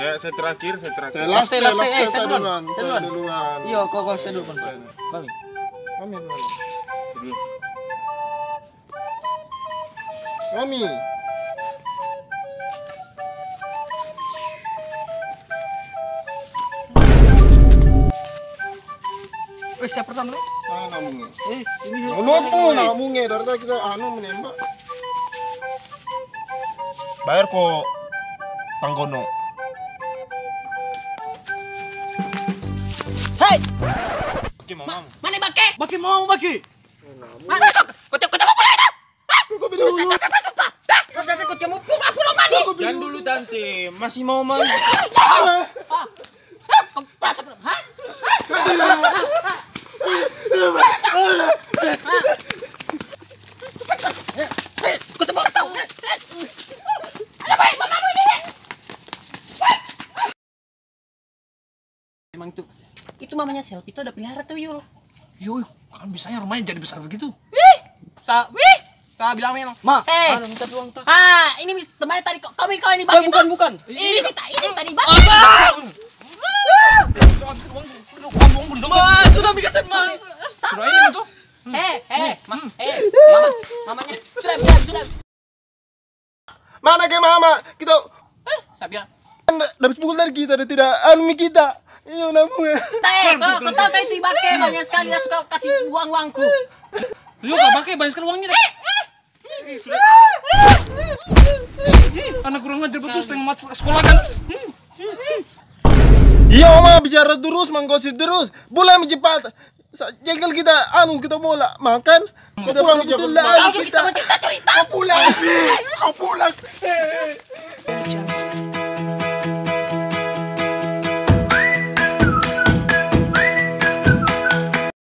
Saya saya terakhir, saya terakhir. Saya last, Last, saya last, eh, saya saya duluan, duluan, saya duluan. duluan. Iya, kau kau saya dulu kan. Bami. Kami duluan. Dulu. Kami. Eh, siapa pertama nih? Ah, namungnya. Eh, ini Lu apa namungnya dari tadi kita anu menembak. Bayar kok tanggono. Hei, Oke, mama. mana bake? Baki mau baki. Mana kau? Kau kau kau boleh dah. Kok bilang dulu? Kau kau kau cuma pun aku lo mandi. Jangan dulu tante, masih mau main. Kau kau? Hah? Kau tebak tahu? Ada baik mamamu ini. Emang itu. Itu mamanya selfie itu udah pelihara tuyul. Yo, kan bisanya rumahnya jadi besar begitu. Wih, sa, wih. Sa bilang memang. Ma, Eh. minta tolong tak. Ah, ini mis temannya tadi kau kau kau ini Eh, bagi bukan, tuh. bukan. Ini minta ini tadi bagi. Ma, sudah bikasan, Ma. Sudah ini tuh. Hei, hei, ma, hei, mama, mamanya. Sudah, sudah, sudah. Mana ke mama? Kita Saya bilang, dapat pukul dari kita dan tidak anu kita. Iya namungnya. Teh, kau kau tahu kan itu ibake banyak sekali dia suka kasih uang uangku. Lu gak pakai banyak sekali uangnya deh. Anak kurang ajar betul setengah mat sekolah kan. Iya mama bicara terus, menggosip terus. Bola cepat. Jengkel kita anu kita bola makan. Kau pulang mi cepat. Kau kita mau cerita cerita. Kau pulang. Kau pulang.